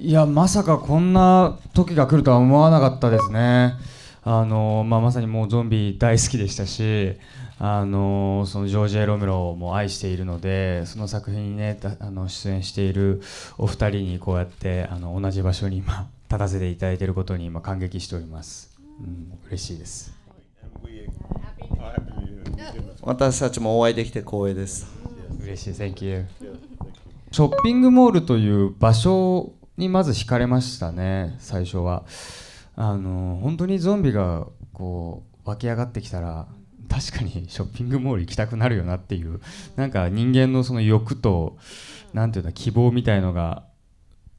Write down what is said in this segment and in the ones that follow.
いやまさかこんな時が来るとは思わなかったですね。あの、まあ、まさにもうゾンビ大好きでしたしあのそのジョージ・エロメロも愛しているのでその作品にねあの出演しているお二人にこうやってあの同じ場所に今立たせていただいていることに今感激しております、うん、嬉しいです。私たちもお会いできて光栄です。嬉しい Thank you ショッピングモールという場所にまず惹かれましたね最初は。あの本当にゾンビがこう湧き上がってきたら確かにショッピングモール行きたくなるよなっていうなんか人間のその欲と何て言うんだ希望みたいのが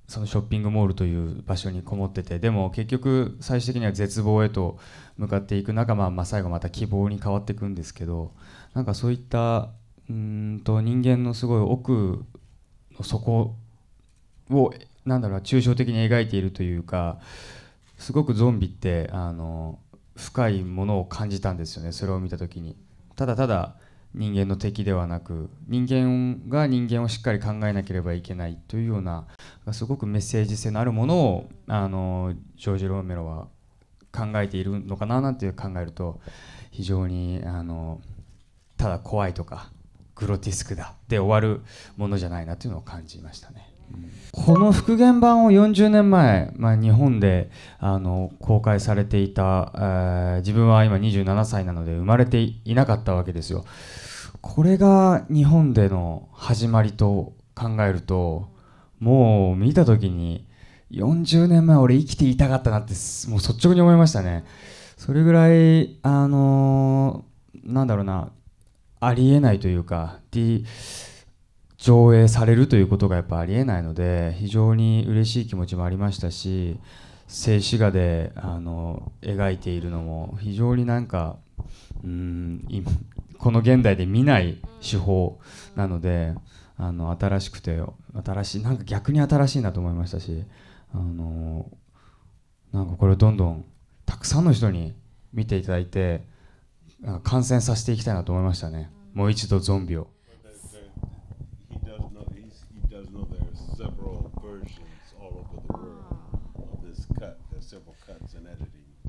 そのショッピングモールという場所にこもっててでも結局最終的には絶望へと向かっていく中、まあ、まあ最後また希望に変わっていくんですけどなんかそういったうんと人間のすごい奥の底をなんだろう抽象的に描いているというかすごくゾンビってあの深いものを感じたんですよねそれを見た時にただただ人間の敵ではなく人間が人間をしっかり考えなければいけないというようなすごくメッセージ性のあるものをあのジョージ・ローメロは考えているのかななんて考えると非常にあのただ怖いとかグロティスクだで終わるものじゃないなというのを感じましたね。この復元版を40年前、まあ、日本であの公開されていた、えー、自分は今27歳なので生まれていなかったわけですよ。これが日本での始まりと考えるともう見た時に40年前俺生きていたかったなってもう率直に思いましたね。それぐらいあのー、なんだろうなありえないというか、D 上映されるということがやっぱありえないので非常に嬉しい気持ちもありましたし静止画であの描いているのも非常になんかうんこの現代で見ない手法なのであの新しくて新しいなんか逆に新しいなと思いましたしあのなんかこれをどんどんたくさんの人に見ていただいて感染させていきたいなと思いましたねもう一度ゾンビを。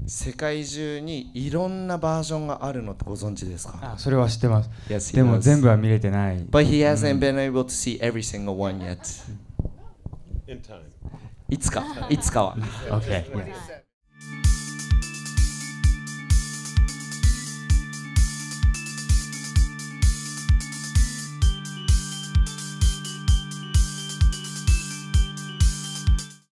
世界中にいろんなバージョンがあるのってご存知ですか？あそれは知ってます。Yes, でも全部は見れてない。But he hasn't been able to see every single one yet. いつか、いつかは。Okay. Yeah.